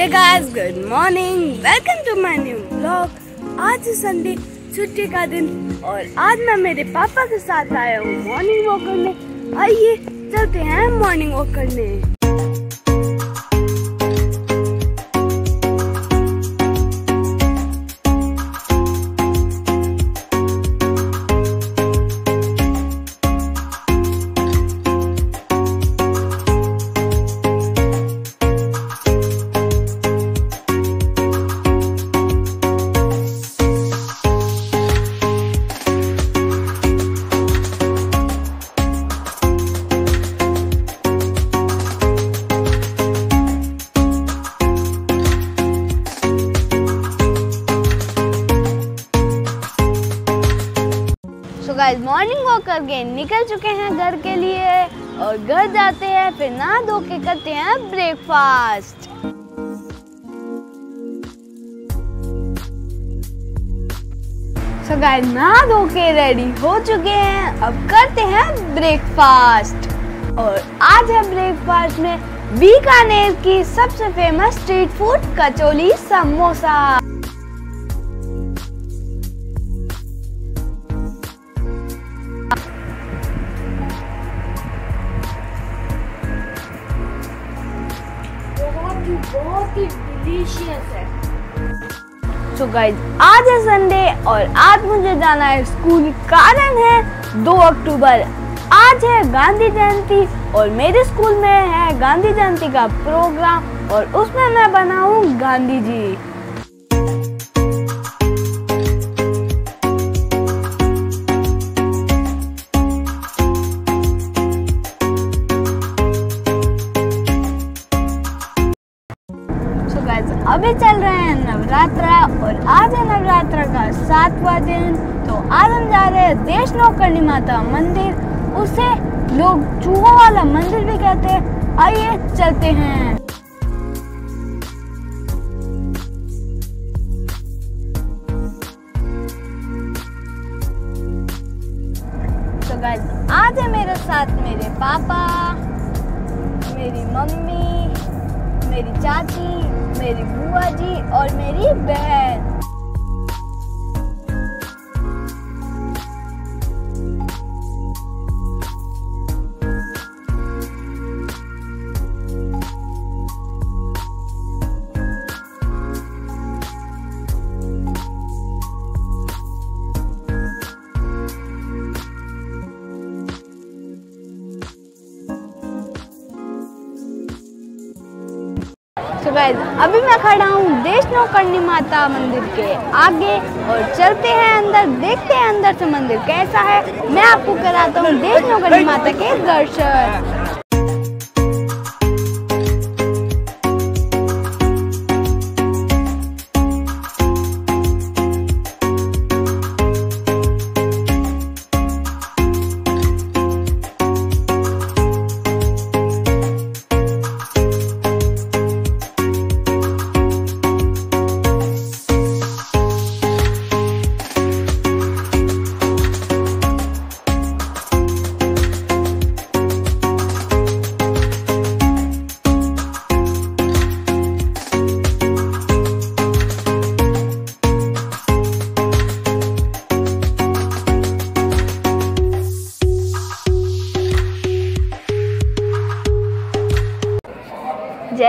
Hey guys good morning welcome to my new blog आज Sunday छुट्टी का दिन, और आज मैं मेरे पापा के साथ आया हूँ मॉर्निंग वॉक करने। आइए, चलते हैं मॉर्निंग वॉक करने। गाइस मॉर्निंग वॉक करके निकल चुके हैं घर के लिए और घर जाते हैं, फिर नहा धो के करते हैं ब्रेकफास्ट सो गाइस नहा धो के रेडी हो चुके हैं। अब करते हैं ब्रेकफास्ट और आज है ब्रेकफास्ट में बीकानेर की सबसे famous street food kachori samosa. Delicious guys आज है संडे और आज मुझे जाना है स्कूल कारण है दो अक्टूबर आज है गांधी जयंती और मेरे स्कूल में है गांधी जयंती का प्रोग्राम और उसमें मैं बनाऊँ गांधी जी। अभी चल रहे हैं नवरात्रा और आज है नवरात्रा का सातवां दिन। तो आज हम जा रहे हैं देश नौकरनी माता मंदिर। उसे लोग चूहों वाला मंदिर भी कहते हैं। आइए चलते हैं। तो आज है मेरे साथ मेरे पापा, मेरी मम्मी मेरी चाची मेरी बुआ जी और मेरी बहन। तो अभी मैं खड़ा हूँ देश करनी माता मंदिर के आगे और चलते हैं अंदर, देखते हैं अंदर से मंदिर कैसा है। मैं आपको कराता हूँ देश करनी माता के दर्शन।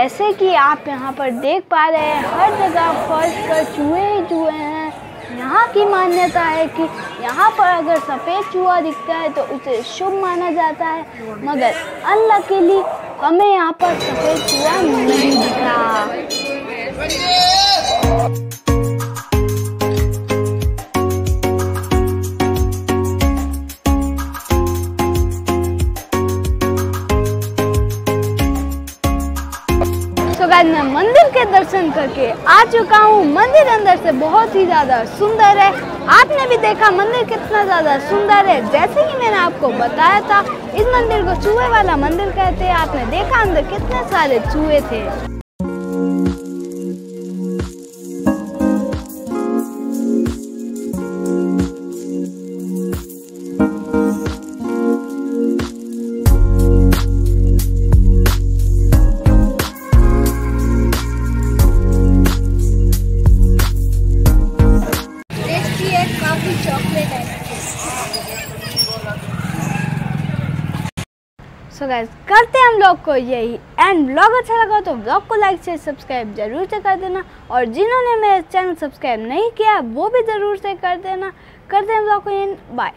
जैसे कि आप यहाँ पर देख पा रहे हैं, हर जगह फर्श पर चूहे ही चूहे हैं। यहाँ की मान्यता है कि यहाँ पर अगर सफ़ेद चूहा दिखता है तो उसे शुभ माना जाता है। मगर अनलकीली हमें यहाँ पर सफ़ेद चूहा नहीं दिखा मैं मंदिर के दर्शन करके आ चुका हूँ। मंदिर अंदर से बहुत ही ज़्यादा सुंदर है। आपने भी देखा मंदिर कितना ज़्यादा सुंदर है। जैसे ही मैंने आपको बताया था, इस मंदिर को चूहे वाला मंदिर कहते हैं। आपने देखा अंदर कितने सारे चूहे थे। सो गाइस, करते हैं हम लोग को यही एंड ब्लॉग अच्छा लगा तो ब्लॉग को लाइक से सब्सक्राइब ज़रूर से कर देना। और जिन्होंने मेरा चैनल सब्सक्राइब नहीं किया, वो भी ज़रूर से कर देना। करते हैं ब्लॉग को बाय